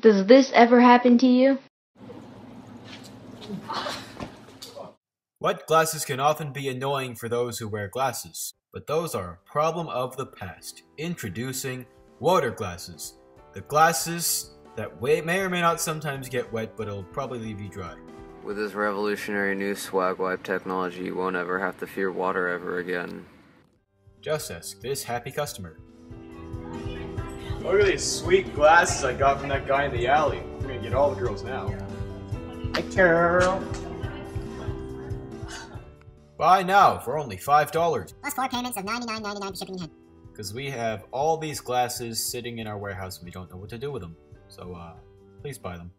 Does this ever happen to you? Wet glasses can often be annoying for those who wear glasses, but those are a problem of the past. Introducing water glasses. The glasses that may or may not sometimes get wet, but it'll probably leave you dry. With this revolutionary new swag wipe technology, you won't ever have to fear water ever again. Just ask this happy customer. Look at these sweet glasses I got from that guy in the alley. I'm gonna get all the girls now. Hey, girl. Buy now for only $5. Plus four payments of $99.99 shipping ahead. Because we have all these glasses sitting in our warehouse and we don't know what to do with them. So, uh, please buy them.